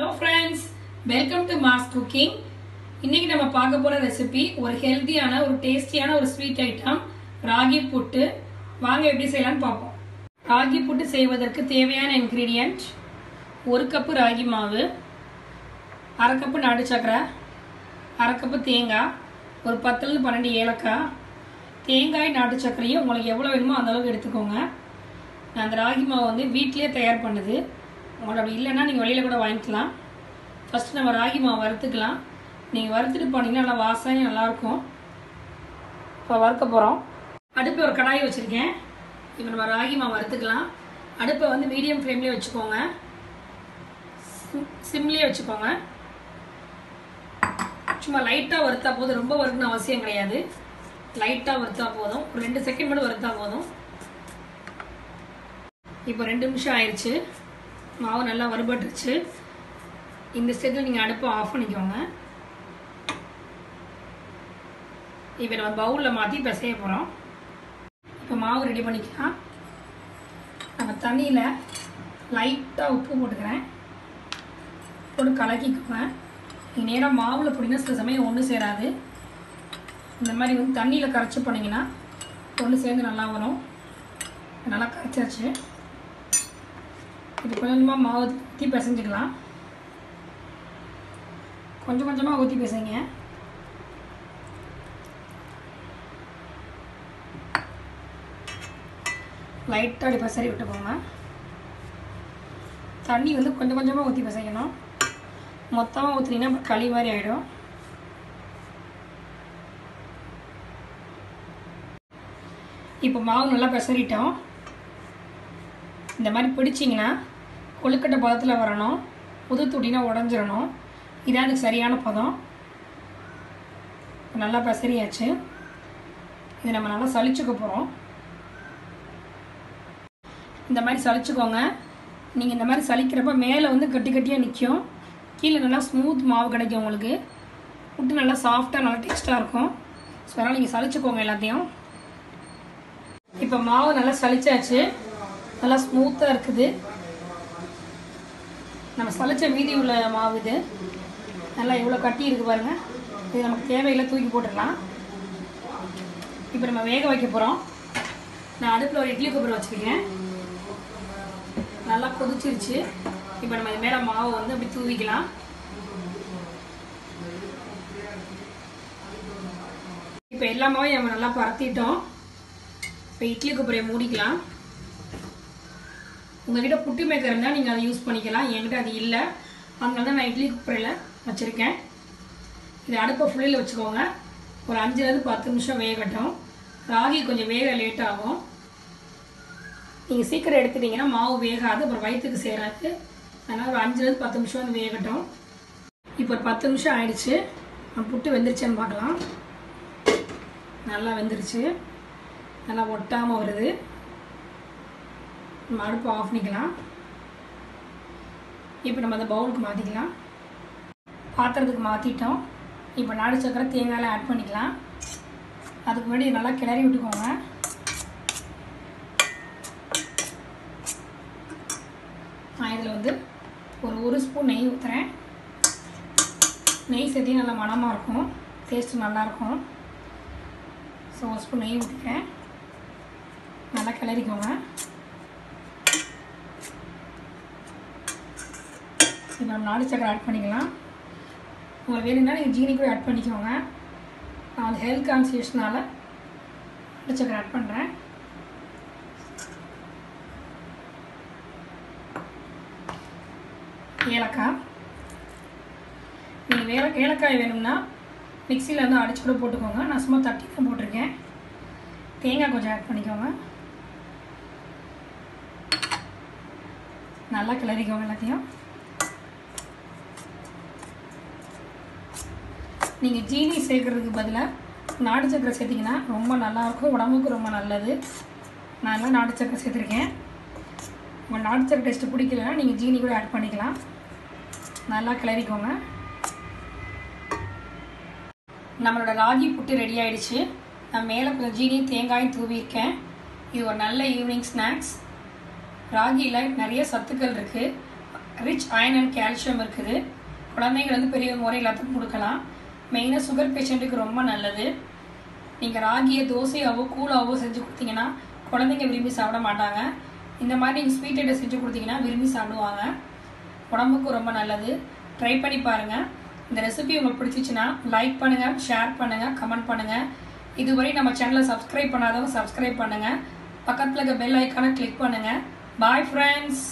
Hello friends welcome to mass cooking இன்னைக்கு நம்ம பார்க்க போற ரெசிபி ஒரு ஹெல்த்தியான ஒரு டேஸ்டியான ஒரு ஸ்வீட் ஐட்டம் ராகி புட்டு. வாங்க எப்படி செய்யலாம்னு பார்ப்போம். ராகி புட்டு செய்வதற்கு தேவையான இன்க்ரீடியன்ட் ஒரு கப்பு ராகி மாவு அரை கப்பு நாட்டு சக்கரை அரை கப்பு தேங்காய் ஒரு பத்துலேருந்து பன்னெண்டு ஏலக்காய். தேங்காய் நாட்டு சக்கரையும் உங்களுக்கு எவ்வளோ வேணுமோ அந்த அளவுக்கு எடுத்துக்கோங்க. நான் அந்த ராகி மாவு வந்து வீட்டிலேயே தயார் பண்ணுது. உங்களுக்கு அப்படி இல்லைன்னா நீங்கள் வெளியில் கூட வாங்கிக்கலாம். ஃபஸ்ட்டு நம்ம ராகி மாவு வறுத்துக்கலாம். நீங்கள் வறுத்துட்டு போனீங்கன்னா நல்லா வாசனையும் நல்லாயிருக்கும். இப்போ வறுக்க போகிறோம் அடுப்பு ஒரு கடாயை வச்சுருக்கேன். இப்போ நம்ம ராகி மாவு வறுத்துக்கலாம். அடுப்பை வந்து மீடியம் ஃப்ளேம்லேயே வச்சுக்கோங்க. சிம்லேயே வச்சுக்கோங்க. சும்மா லைட்டாக வறுத்தா போதும். ரொம்ப வறுக்கணும் அவசியம் கிடையாது. லைட்டாக வறுத்தா போதும். ஒரு ரெண்டு செகண்ட் மட்டும் வறுத்தா போதும். இப்போ ரெண்டு நிமிஷம் ஆயிடுச்சு மாவு நல்லா வறுபட்டுருச்சு. இந்த ஸ்டேஜில் நீங்கள் அடுப்பை ஆஃப் பண்ணிக்கோங்க. இப்போ நம்ம பவுலில் மாற்றி பிசைய போகிறோம் இப்போ மாவு ரெடி பண்ணிக்கலாம். நம்ம தண்ணியில் லைட்டாக உப்பு போட்டுக்கிறேன். போட்டு கலக்கிக்குவேன் நீங்கள் நேராக மாவில் போட்டிங்கன்னா சில சமயம் ஒன்று சேராது. இந்த மாதிரி வந்து தண்ணியில் கரைச்சி போனீங்கன்னா ஒன்று சேர்ந்து நல்லா வரும். நல்லா கரைச்சாச்சு. இது கொஞ்சமாக மாவு ஊற்றி பிசைஞ்சிக்கலாம். கொஞ்சம் கொஞ்சமாக ஊற்றி பிசைங்க. லைட்டாக அப்படி பசறி விட்டுக்கோங்க. தண்ணி வந்து கொஞ்சம் கொஞ்சமாக ஊற்றி பிசைக்கணும் மொத்தமாக ஊற்றினீங்கன்னா களி மாதிரி ஆகிடும் இப்போ மாவு நல்லா பிசறிட்டோம். இந்த மாதிரி பிடிச்சிங்கன்னா கொழுக்கட்டை பதத்தில் வரணும். புது துடினா உடஞ்சிடணும் இதான் அதுக்கு சரியான பதம். நல்லா பசரியாச்சு. இது நம்ம நல்லா சளிச்சுக்க போகிறோம் இந்த மாதிரி சளிச்சுக்கோங்க. நீங்கள் இந்த மாதிரி சளிக்கிறப்ப மேலே வந்து கட்டி கட்டியாக நிற்கும் கீழே நல்லா ஸ்மூத் மாவு கிடைக்கும் உங்களுக்கு. புட்டு நல்லா சாஃப்டாக நல்லா டேஸ்ட்டாக இருக்கும். ஸோ அதனால் நீங்கள் சளிச்சுக்கோங்க எல்லாத்தையும். இப்போ மாவு நல்லா சளிச்சாச்சு. நல்லா ஸ்மூத்தாக இருக்குது. நம்ம சளிச்ச மீதி உள்ள மாவு இது. நல்லா இவ்வளோ கட்டி இருக்கு பாருங்கள் இது நமக்கு தேவையில்லை தூக்கி போட்டுடலாம். இப்போ நம்ம வேக வைக்க போகிறோம் நான் அடுப்பில் ஒரு இட்லி குப்பரை வச்சுருக்கேன். நல்லா கொதிச்சிருச்சு. இப்போ நம்ம இது மேலே மாவு வந்து அப்படி தூவிக்கலாம். இப்போ எல்லா மாவையும் நம்ம நல்லா பரத்திட்டோம். இப்போ இட்லி குப்பரையை மூடிக்கலாம். உங்ககிட்ட புட்டி மேக்கர் இருந்தால் நீங்கள் அதை யூஸ் பண்ணிக்கலாம். என்கிட்ட அது இல்லை. அதனால தான் நான் இட்லி குப்பரையில் வச்சுருக்கேன். இது அடுப்பை ஃபுல்லில் வச்சுக்கோங்க. ஒரு அஞ்சுலேருந்து பத்து நிமிஷம் வேகட்டும். ராகி கொஞ்சம் வேக லேட் ஆகும். நீங்கள் சீக்கிரம் எடுத்துட்டீங்கன்னா மாவு வேகாது. அப்புறம் வயிற்றுக்கு சேராது. அதனால் ஒரு அஞ்சுலேருந்து பத்து நிமிஷம் வந்து வேகட்டும். இப்போ ஒரு பத்து நிமிஷம் ஆயிடுச்சு. புட்டு வெந்துருச்சேன்னு பார்க்கலாம். நல்லா வெந்துருச்சு. நல்லா ஒட்டாமல் வருது. நம்ம அடுப்பு ஆஃப் பண்ணிக்கலாம். இப்போ நம்ம அந்த பவுலுக்கு மாற்றிக்கலாம் பாத்திரத்துக்கு மாற்றிட்டோம் இப்போ நாடு சக்கரை தேங்காயில் ஆட் பண்ணிக்கலாம். அதுக்கு முன்னாடி நல்லா கிளறி விட்டுக்கோங்க. நான் இதில் வந்து ஒரு ஒரு ஸ்பூன் நெய் ஊற்றுறேன் நெய் சேர்த்தி நல்லா மணமாக இருக்கும். டேஸ்ட்டு நல்லாயிருக்கும் ஸோ ஒரு ஸ்பூன் நெய் ஊற்றிக்கிறேன் நல்லா கிளறிக்கோங்க. இப்போ நம்ம நாடு சக்கரை ஆட் பண்ணிக்கலாம். உங்களுக்கு வேணும்னா நீங்கள் ஜீனி கூட ஆட் பண்ணிக்கோங்க. நான் வந்து ஹெல்த் கான்சியஸ்னால நாடு சக்கரை ஆட் பண்ணுறேன் ஏலக்காய். நீங்கள் வேலை ஏலக்காய் வேணும்னா மிக்சியில் வந்து அடிச்சு கூட போட்டுக்கோங்க. நான் சும்மா தட்டி தான் போட்டிருக்கேன். தேங்காய் கொஞ்சம் ஆட் பண்ணிக்கோங்க. நல்லா கிளறிக்கோங்க எல்லாத்தையும். நீங்கள் ஜீனி சேர்க்குறதுக்கு பதிலாக நாட்டு சக்கரை சேர்த்திங்கன்னா ரொம்ப நல்லாயிருக்கும் உடம்புக்கு ரொம்ப நல்லது. நான் எல்லாம் நாட்டு சக்கரை சேர்த்துருக்கேன். உங்கள் நாட்டு சக்கரை டேஸ்ட்டு பிடிக்கலன்னா நீங்கள் ஜீனி கூட ஆட் பண்ணிக்கலாம். நல்லா கிளறிக்கோங்க. நம்மளோட ராகி புட்டு ரெடி ஆகிடுச்சு நான் மேலே கொஞ்சம் ஜீனியும் தேங்காயும் தூவியிருக்கேன் இது ஒரு நல்ல ஈவினிங் ஸ்நாக்ஸ் ராகியில் நிறைய சத்துக்கள் இருக்குது ரிச் அயன் அண்ட் கால்சியம் இருக்குது. குழந்தைங்க வந்து பெரியவங்க முறை எல்லாத்துக்கும் கொடுக்கலாம். மெயினாக சுகர் பேஷண்ட்டுக்கு ரொம்ப நல்லது. நீங்கள் ராகியை தோசையாவோ கூழாவோ செஞ்சு கொடுத்தீங்கன்னா குழந்தைங்க விரும்பி சாப்பிட மாட்டாங்க. இந்த மாதிரி நீங்கள் ஸ்வீட் ஐட்டம் செஞ்சு கொடுத்தீங்கன்னா விரும்பி சாப்பிடுவாங்க. உடம்புக்கு ரொம்ப நல்லது. ட்ரை பண்ணி பாருங்கள் இந்த ரெசிபி உங்களுக்கு பிடிச்சிச்சுன்னா லைக் பண்ணுங்கள் ஷேர் பண்ணுங்கள் கமெண்ட் பண்ணுங்கள் இதுவரை நம்ம சேனலை சப்ஸ்கிரைப் பண்ணாதவங்க சப்ஸ்கிரைப் பண்ணுங்கள் பக்கத்தில் இருக்க பெல் ஐக்கானை கிளிக் பண்ணுங்கள் பாய் ஃப்ரெண்ட்ஸ்